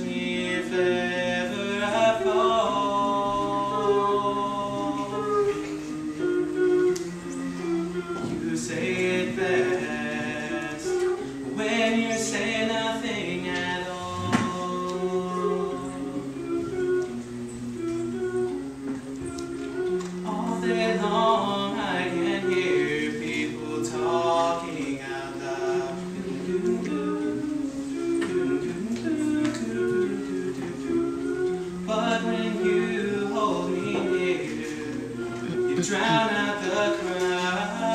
Me fall. You say it best when you say But when you hold me near, you drown out the crowd.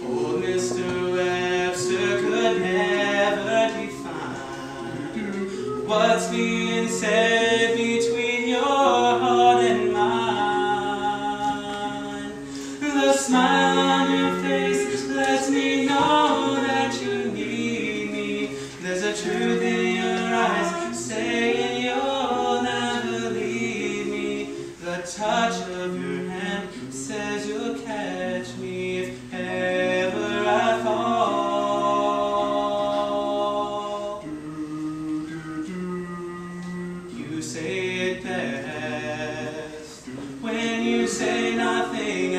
Oh, Old Mr. Webster could never define what's being said of your hand says you'll catch me if ever I fall. You say it best when you say nothing